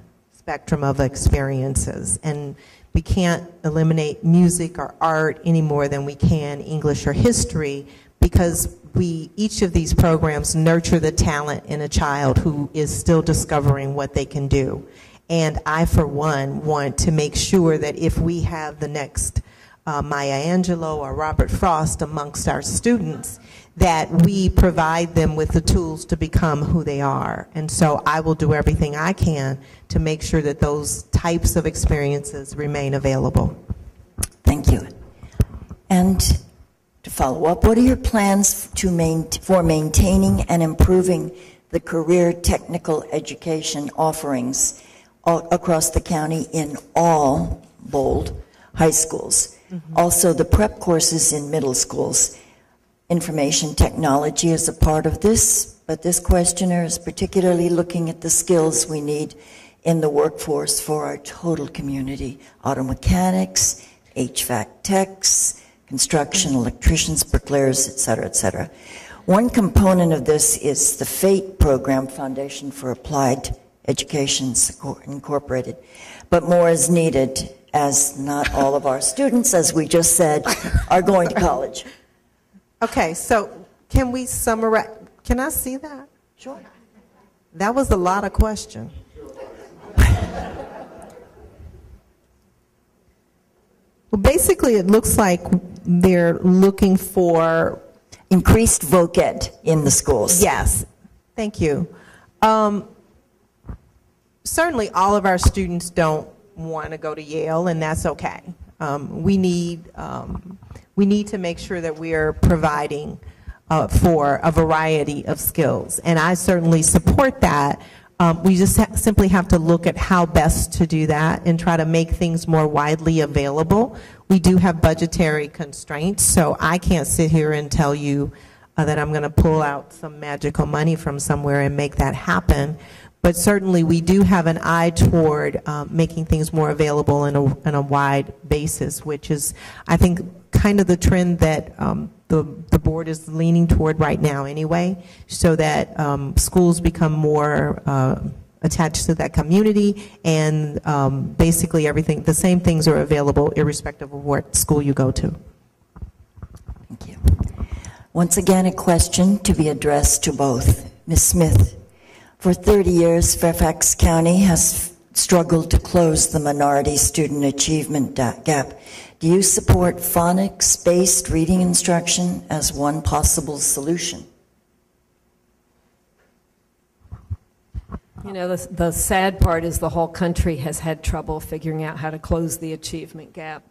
spectrum of experiences. And we can't eliminate music or art any more than we can English or history because we, each of these programs nurture the talent in a child who is still discovering what they can do. And I, for one, want to make sure that if we have the next uh, Maya Angelou or Robert Frost amongst our students, that we provide them with the tools to become who they are. And so I will do everything I can to make sure that those types of experiences remain available. Thank you. And to follow up, what are your plans to main, for maintaining and improving the career technical education offerings across the county in all bold high schools? Mm-hmm. Also, the prep courses in middle schools. Information technology is a part of this, but this questioner is particularly looking at the skills we need in the workforce for our total community auto mechanics, HVAC techs, construction, electricians, bricklayers, et cetera, et cetera. One component of this is the FATE program, Foundation for Applied Education Incorporated. But more is needed as not all of our students, as we just said, are going to college. Okay, so can we summarize? Can I see that? Sure. That was a lot of question. Well, basically, it looks like they're looking for, Increased voc in the schools. yes, thank you. Um, Certainly, all of our students don't want to go to Yale, and that's okay. Um, We need, um, we need to make sure that we are providing uh, for a variety of skills, and I certainly support that. Um, We just ha- simply have to look at how best to do that and try to make things more widely available. We do have budgetary constraints, so I can't sit here and tell you uh, that I'm going to pull out some magical money from somewhere and make that happen. But certainly, we do have an eye toward um, making things more available in a, on a wide basis, which is, I think, kind of the trend that um, the, the board is leaning toward right now anyway, so that um, schools become more uh, attached to that community, and um, basically everything, the same things are available irrespective of what school you go to. Thank you. Once again, a question to be addressed to both. Ms. Smith, for 30 years, Fairfax County has struggled to close the minority student achievement gap. Do you support phonics-based reading instruction as one possible solution? You know, the, the sad part is the whole country has had trouble figuring out how to close the achievement gap.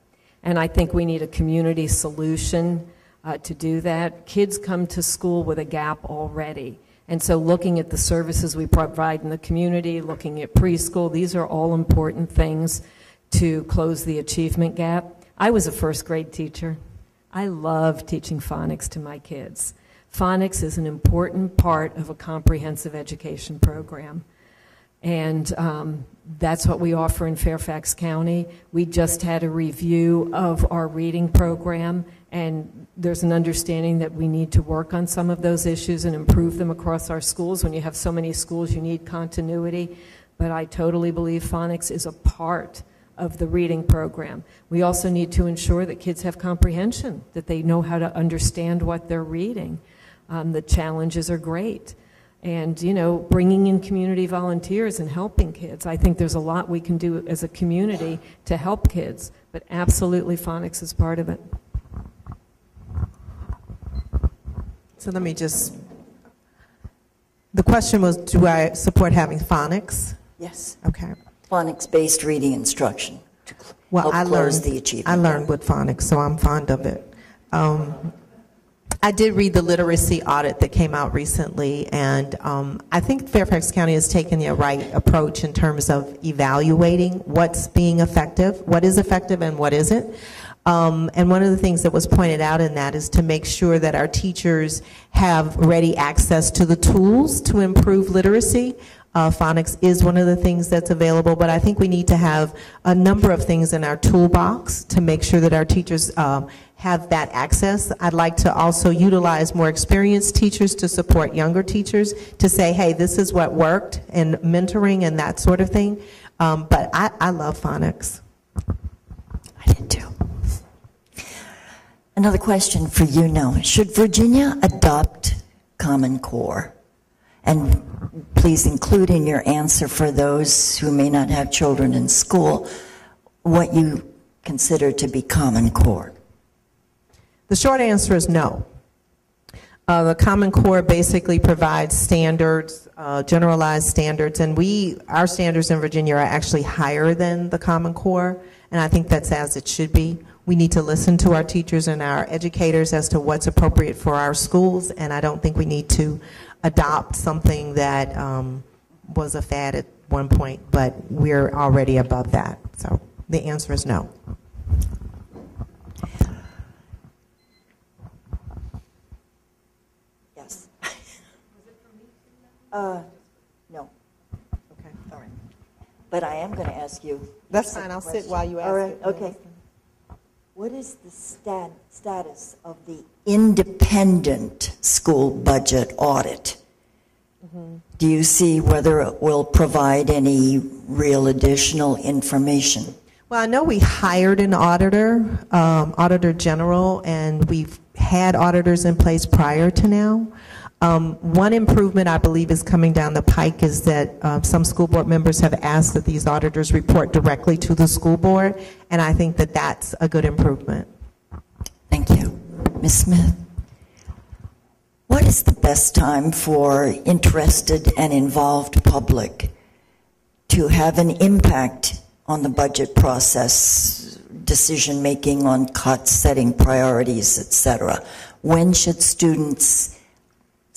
And I think we need a community solution. uh, to do that. Kids come to school with a gap already. And so looking at the services we provide in the community, looking at preschool, these are all important things to close the achievement gap. I was a first grade teacher. I love teaching phonics to my kids. Phonics is an important part of a comprehensive education program. And um, that's what we offer in Fairfax County. We just had a review of our reading program, and there's an understanding that we need to work on some of those issues and improve them across our schools. When you have so many schools, you need continuity. But I totally believe phonics is a part of the reading program. We also need to ensure that kids have comprehension, that they know how to understand what they're reading. Um, the challenges are great. And, you know, bringing in community volunteers and helping kids. I think there's a lot we can do as a community to help kids, but absolutely phonics is part of it. So let me just, the question was, do I support having phonics? Yes. Okay. Phonics-based reading instruction to Well, help I close learned, the achievement I learned with phonics, so I'm fond of it. Um, I did read the literacy audit that came out recently, and um, I think Fairfax County has taken the right approach in terms of evaluating what's being effective, what is effective and what isn't. Um, and one of the things that was pointed out in that is to make sure that our teachers have ready access to the tools to improve literacy. Uh, phonics is one of the things that's available, but I think we need to have a number of things in our toolbox to make sure that our teachers um, have that access. I'd like to also utilize more experienced teachers to support younger teachers to say, hey, this is what worked, and mentoring and that sort of thing. Um, but I, I love phonics. I did too. Another question for you now. Should Virginia adopt Common Core? And please include in your answer for those who may not have children in school, what you consider to be Common Core. The short answer is no. Uh, the Common Core basically provides standards, uh, generalized standards, and we, our standards in Virginia are actually higher than the Common Core, and I think that's as it should be. We need to listen to our teachers and our educators as to what's appropriate for our schools, and I don't think we need to adopt something that um, was a fad at one point, but we're already above that. So the answer is no. Uh, no, Okay. all right. But I am going to ask you. That's fine. I'll sit while you ask All right, it. okay. What is the stat, status of the independent school budget audit? Mm-hmm. Do you see whether it will provide any real additional information? Well, I know we hired an auditor, um, Auditor General, and we've had auditors in place prior to now. Um, One improvement I believe is coming down the pike is that um, some school board members have asked that these auditors report directly to the school board, and I think that that's a good improvement. Thank you. Ms. Smith? What is the best time for interested and involved public to have an impact on the budget process, decision-making on cuts, setting priorities, etc.? When should students,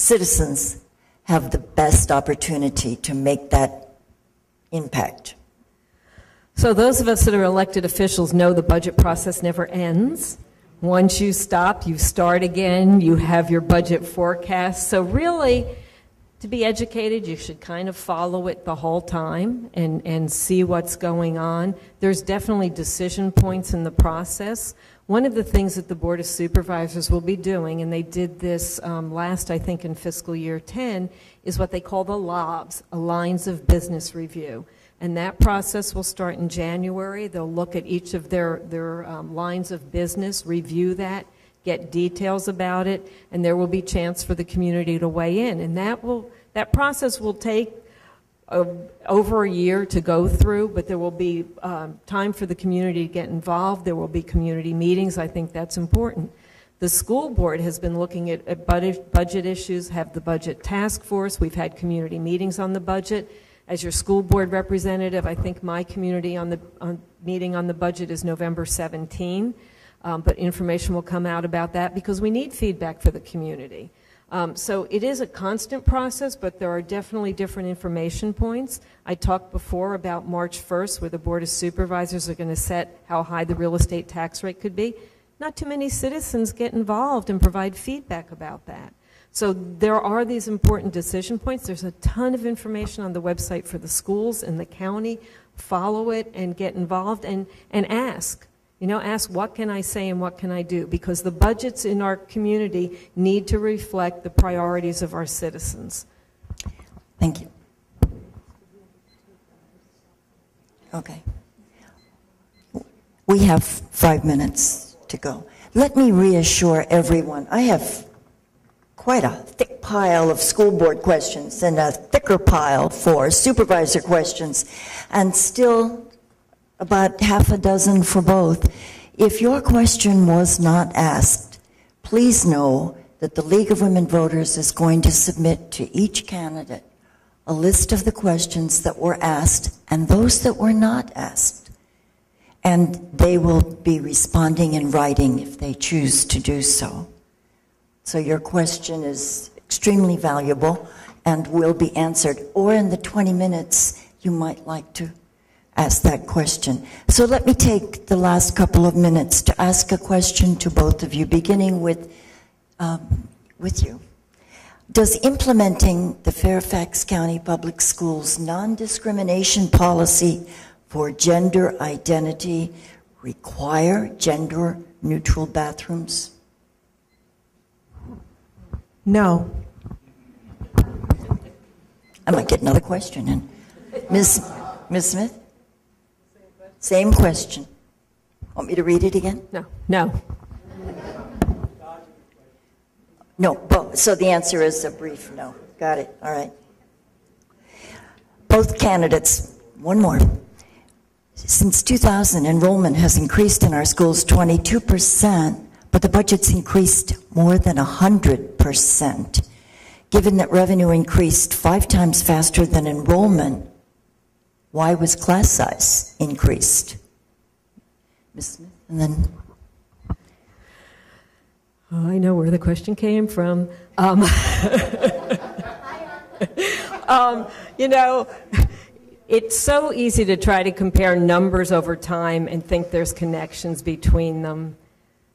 citizens, have the best opportunity to make that impact? So those of us that are elected officials know the budget process never ends. Once you stop, you start again, you have your budget forecast. So really, to be educated, you should kind of follow it the whole time and, and see what's going on. There's definitely decision points in the process. One of the things that the Board of Supervisors will be doing, and they did this um, last, I think, in fiscal year 10, is what they call the LOBs, a Lines of Business Review. And that process will start in January. They'll look at each of their, their um, lines of business, review that, get details about it, and there will be chance for the community to weigh in. And that will, that process will take uh, over a year to go through, but there will be um, time for the community to get involved. There will be community meetings. I think that's important. The school board has been looking at, at budget, budget issues, have the budget task force. We've had community meetings on the budget. As your school board representative, I think my community on the on, meeting on the budget is November 17. Um, But information will come out about that because we need feedback for the community. Um, So it is a constant process, but there are definitely different information points. I talked before about March 1st, where the Board of Supervisors are going to set how high the real estate tax rate could be. Not too many citizens get involved and provide feedback about that. So there are these important decision points. There's a ton of information on the website for the schools and the county. Follow it and get involved and, and ask. You know, ask what can I say and what can I do? Because the budgets in our community need to reflect the priorities of our citizens. Thank you. Okay. We have five minutes to go. Let me reassure everyone, I have quite a thick pile of school board questions and a thicker pile for supervisor questions, and still about half a dozen for both. If your question was not asked, please know that the League of Women Voters is going to submit to each candidate a list of the questions that were asked and those that were not asked. And they will be responding in writing if they choose to do so. So your question is extremely valuable and will be answered. Or in the 20 minutes, you might like to ask that question. So let me take the last couple of minutes to ask a question to both of you, beginning with, um, with you. Does implementing the Fairfax County Public Schools non-discrimination policy for gender identity require gender-neutral bathrooms? No. I might get another question in. Ms. Ms. Smith? Same question. Want me to read it again? No, no. No, both. So the answer is a brief no. Got it. All right. Both candidates, one more. Since 2000, enrollment has increased in our schools 22%, but the budget's increased more than 100%. Given that revenue increased five times faster than enrollment, why was class size increased? Ms. Smith, and then Oh, I know where the question came from. Um, um, you know, it's so easy to try to compare numbers over time and think there's connections between them.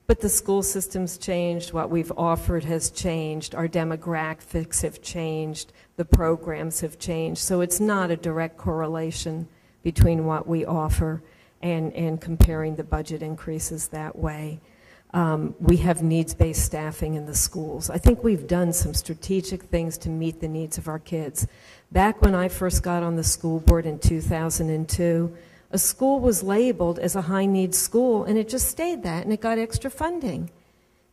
But the school system's changed, what we've offered has changed, our demographics have changed, the programs have changed. So it's not a direct correlation between what we offer and, and comparing the budget increases that way. Um, we have needs-based staffing in the schools. I think we've done some strategic things to meet the needs of our kids. Back when I first got on the school board in 2002, a school was labeled as a high-needs school, and it just stayed that, and it got extra funding.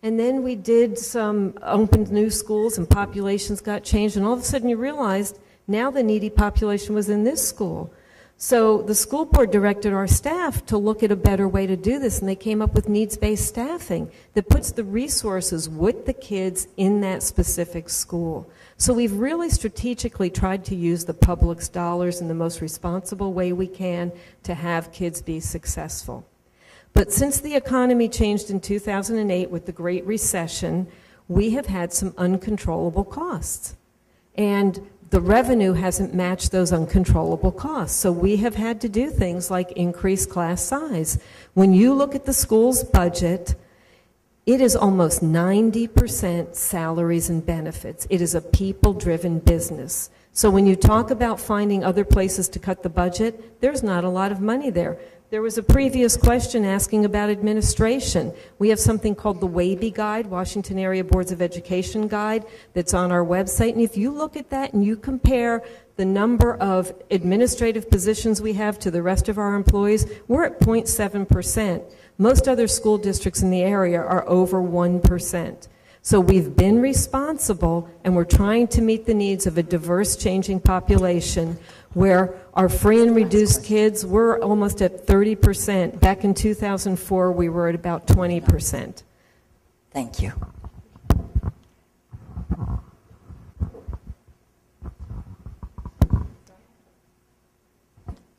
And then we did some opened new schools, and populations got changed, and all of a sudden you realized now the needy population was in this school. So the school board directed our staff to look at a better way to do this, and they came up with needs-based staffing that puts the resources with the kids in that specific school. So we've really strategically tried to use the public's dollars in the most responsible way we can to have kids be successful. But since the economy changed in 2008 with the Great Recession, we have had some uncontrollable costs. And the revenue hasn't matched those uncontrollable costs. So we have had to do things like increase class size. When you look at the school's budget, it is almost 90% salaries and benefits. It is a people-driven business. So when you talk about finding other places to cut the budget, there's not a lot of money there. There was a previous question asking about administration. We have something called the WABE Guide, Washington Area Boards of Education Guide, that's on our website. And if you look at that and you compare the number of administrative positions we have to the rest of our employees, we're at 0.7%. Most other school districts in the area are over 1%. So we've been responsible and we're trying to meet the needs of a diverse changing population where our free and reduced kids, we're almost at 30%. Back in 2004, we were at about 20%. Thank you.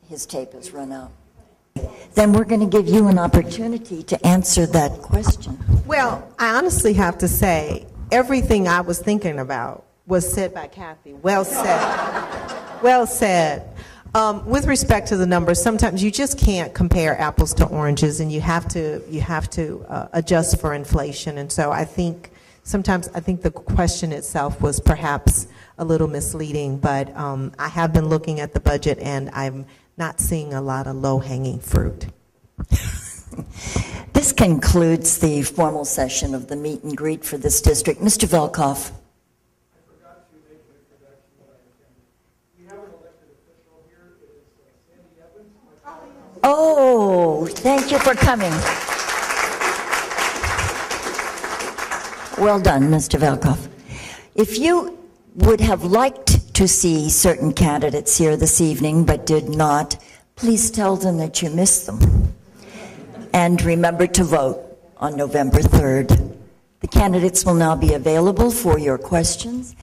His tape has run out. Then we're going to give you an opportunity to answer that question. Well, I honestly have to say, everything I was thinking about was said by Kathy. Well said. well said. Um, with respect to the numbers, sometimes you just can't compare apples to oranges, and you have to you have to uh, adjust for inflation. And so I think sometimes I think the question itself was perhaps a little misleading. But um, I have been looking at the budget, and I'm not seeing a lot of low hanging fruit. This concludes the formal session of the meet and greet for this district. Mr. Velkoff. Oh, thank you for coming. Well done, Mr. Velkoff. If you would have liked to see certain candidates here this evening but did not, please tell them that you missed them. And remember to vote on November 3rd. The candidates will now be available for your questions.